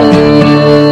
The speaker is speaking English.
Hallelujah.